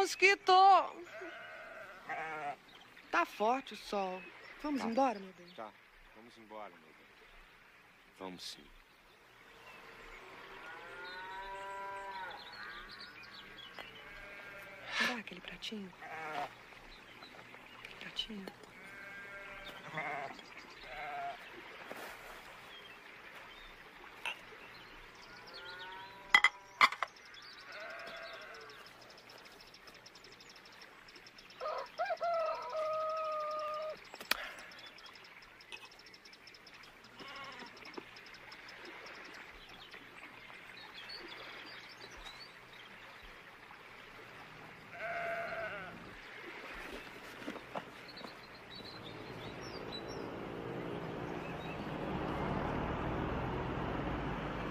mosquito! Tá forte o sol. Vamos Tá. embora, meu bem? Tá, vamos embora, meu bem. Vamos sim. Me dá aquele pratinho. Aquele pratinho.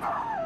Oh!